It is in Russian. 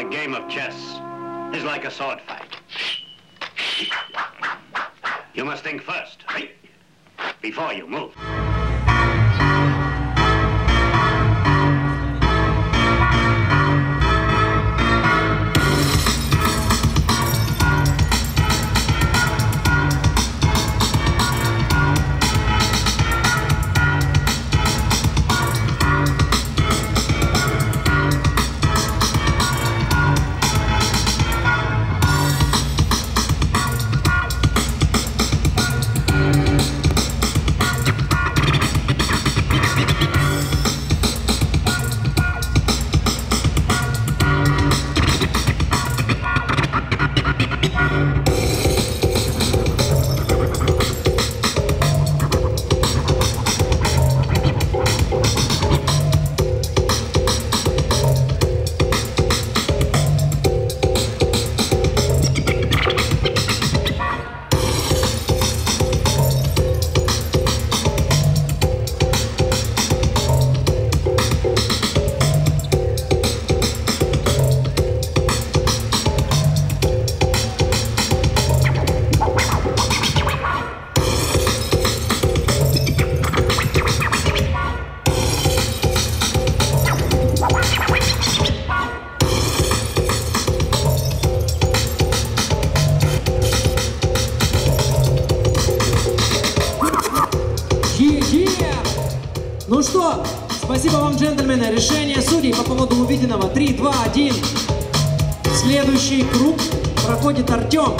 A game of chess is like a sword fight. You must think first, before you move. Ну что, спасибо вам, джентльмены. Решение судей по поводу увиденного 3, 2, 1. Следующий круг проходит Артем.